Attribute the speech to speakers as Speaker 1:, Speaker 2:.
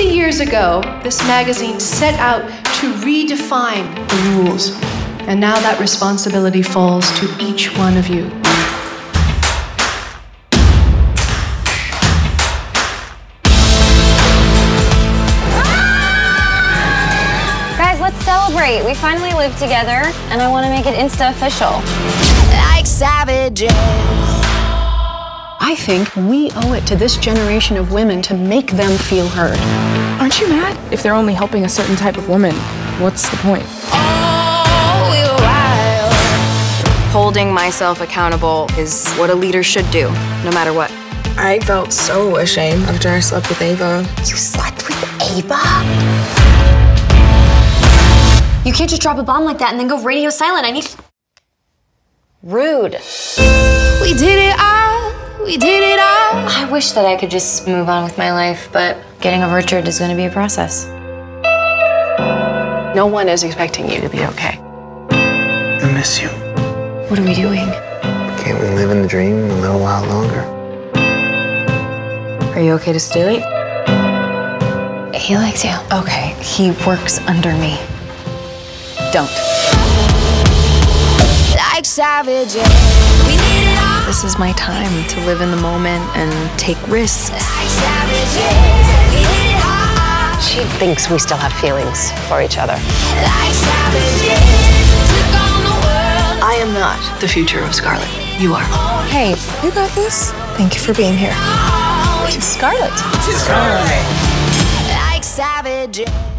Speaker 1: 60 years ago, this magazine set out to redefine the rules. And now that responsibility falls to each one of you.
Speaker 2: Guys, let's celebrate. We finally live together, and I want to make it Insta official.
Speaker 3: Like savages.
Speaker 4: I think we owe it to this generation of women to make them feel heard.
Speaker 5: Aren't you mad? If they're only helping a certain type of woman, what's the point?
Speaker 3: Oh, we're wild.
Speaker 6: Holding myself accountable is what a leader should do, no matter what.
Speaker 7: I felt so ashamed after I slept with Ava.
Speaker 3: You slept with Ava?
Speaker 2: You can't just drop a bomb like that and then go radio silent. I need. Rude.
Speaker 3: We did it all. We did it all.
Speaker 2: I wish that I could just move on with my life, but getting over Richard is going to be a process.
Speaker 1: No one is expecting you to be okay.
Speaker 8: I miss you.
Speaker 2: What are we doing?
Speaker 8: Can't we live in the dream a little while longer?
Speaker 6: Are you okay to stay late?
Speaker 2: He likes you.
Speaker 6: Okay, he works under me. Don't.
Speaker 3: Like savages.
Speaker 6: This is my time to live in the moment and take risks.
Speaker 3: Like savages. We did it all.
Speaker 9: She thinks we still have feelings for each other.
Speaker 3: Like savages. Took on the world.
Speaker 1: I am not the future of Scarlet. You are.
Speaker 7: Hey, you got this. Thank you for being here.
Speaker 3: Oh,
Speaker 4: Scarlet.
Speaker 3: like savages.